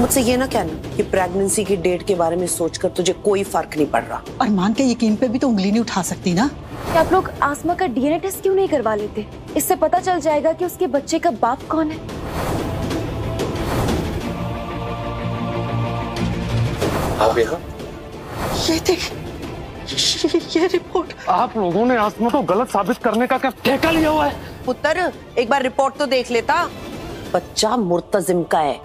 मुझसे ये ना कहना कि प्रेगनेंसी की डेट के बारे में सोचकर तुझे कोई फ़र्क नहीं पड़ रहा। अरमान के यकीन पे भी तो उंगली नहीं उठा सकती ना? कि आप लोग आसमा का डीएनए टेस्ट क्यों नहीं करवा लेते? इससे पता चल जाएगा कि उसके बच्चे का बाप कौन है। आप यहाँ? ये देख ये रिपोर्ट आप लोगों ने आसमा को गलत साबित करने का क्या ठेका लिया हुआ है? पुत्र एक बार रिपोर्ट तो देख लेता। बच्चा मुर्तजिम का है।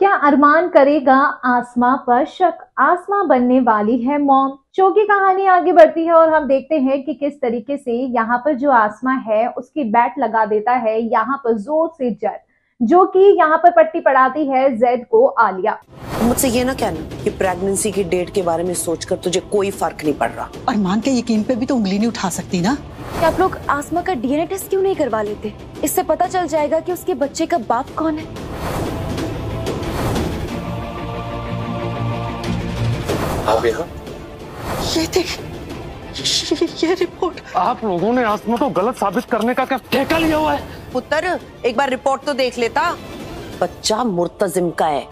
क्या अरमान करेगा आसमा पर शक? आसमा बनने वाली है मॉम शो की कहानी आगे बढ़ती है और हम देखते हैं कि किस तरीके से यहाँ पर जो आसमा है उसकी बैट लगा देता है यहाँ पर ज़ोर से जद जो कि यहाँ पर पट्टी पड़ाती है जेड को आलिया। मुझसे ये ना कहना कि प्रेगनेंसी की डेट के बारे में सोचकर तुझे कोई फ़र्क नहीं पड़ रहा। अरमान के यकीन पे भी तो उंगली नहीं उठा सकती ना? कि आप लोग आसमा का डीएनए टेस्ट क्यों नहीं करवा लेते? इससे पता चल जाएगा कि उसके बच्चे का बाप कौन है। आप यहाँ? ये देख ये रिपोर्ट आप लोगों ने आसमा को गलत साबित करने का क्या ठेका लिया हुआ है? पुत्र एक बार रिपोर्ट तो देख लेता। बच्चा मुर्तजिम का है।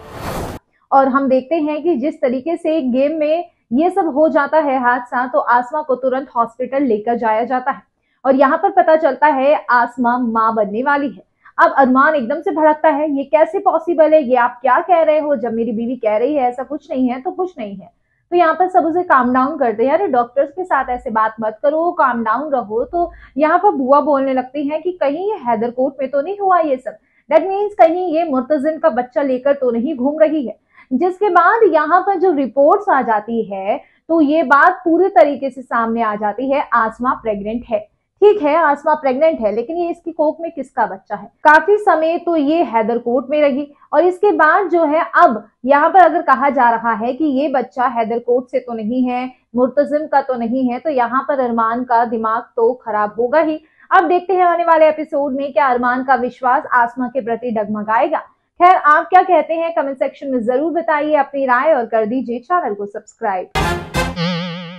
और हम देखते हैं कि जिस तरीके से गेम में ये सब हो जाता है हादसा तो आसमा को तुरंत हॉस्पिटल लेकर जाया जाता है। और यहाँ पर पता चलता है आसमा माँ बनने वाली है। अब अरमान एकदम से भड़कता है ये कैसे पॉसिबल है? ये आप क्या कह रहे हो? जब मेरी बीवी कह रही है ऐसा कुछ नहीं है तो कुछ नहीं है। तो यहाँ पर सब उसे काम डाउन करते हैं। अरे डॉक्टर्स के साथ ऐसे बात मत करो काम डाउन रहो। तो यहाँ पर बुआ बोलने लगती है कि कहीं ये हैदरकोट में तो नहीं हुआ ये सब। दैट मीन्स कहीं ये मुर्तजिन का बच्चा लेकर तो नहीं घूम रही है। जिसके बाद यहाँ पर जो रिपोर्ट्स आ जाती है तो ये बात पूरे तरीके से सामने आ जाती है, आसमा प्रेग्नेंट है। ठीक है, आसमा प्रेग्नेंट है, लेकिन ये इसकी कोख में किसका बच्चा है? काफ़ी समय तो ये हैदरकोट में रही और इसके बाद जो है, अब यहाँ पर अगर कहा जा रहा है कि ये बच्चा हैदरकोट से तो नहीं है, मुर्तजिम का तो नहीं है तो यहाँ पर अरमान का दिमाग तो खराब होगा ही। अब देखते हैं आने वाले एपिसोड में क्या अरमान का विश्वास आसमा के प्रति डगमगाएगा। खैर, आप क्या कहते हैं? कमेंट सेक्शन में ज़रूर बताइए अपनी राय और कर दीजिए चैनल को सब्सक्राइब